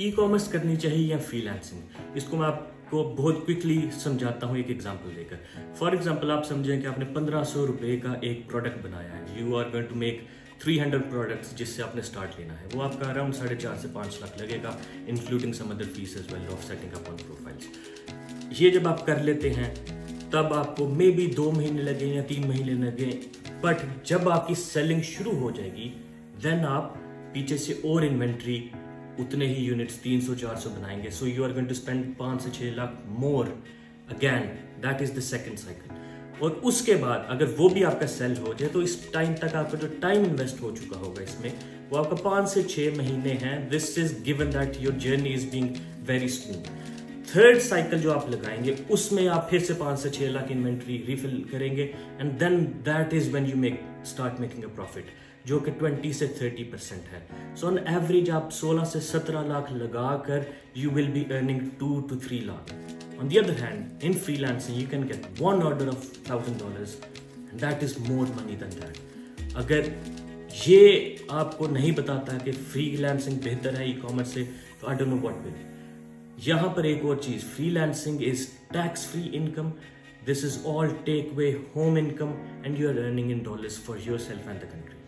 E commerce करनी चाहिए या फ्रीलांसिंग इसको मैं आपको बहुत क्विकली समझाता हूँ एक एग्जांपल देकर। फॉर एग्जांपल आप समझें कि आपने पंद्रह सौ रुपये का एक प्रोडक्ट बनाया है। You are going to make 300 products जिससे आपने स्टार्ट लेना है। वो आपका अराउंड साढ़े चार से पाँच लाख लगेगा including some other fees as well of setting up on profiles ये जब आप कर लेते हैं, तब आपको मे बी दो महीने लगे या तीन महीने लगे बट जब आपकी सेलिंग शुरू हो जाएगी देन आप पीछे से और इन्वेंट्री उतने ही यूनिट्स 300 400 बनाएँगे। So you are going to spend पाँच से छह lakh more again that is the second cycle और उसके बाद अगर वो भी आपका सेल हो जाए तो इस टाइम तक आपका जो टाइम इन्वेस्ट हो चुका होगा इसमें, वो आपका पाँच से छह महीने हैं। This is given that your journey is being very smooth third cycle जो आप लगाएँगे, उसमें आप फिर से पाँच से छह लाख इन्वेंट्री रिफिल करेंगे and then that is when you make start making a profit जो कि 20 से 30 परसेंट है. सो ऑन एवरेज आप 16 से 17 लाख लगाकर you will be earning two two three lakh. On the other hand in freelancing you can get one order of thousand dollars and that is more money than that अगर ये आपको नहीं बताता कि free freelancing बेहतर है e commerce से तो I don't know what will यहाँ पर एक और चीज़ freelancing is tax free income this is all take way home income and you are earning in dollars for yourself and the country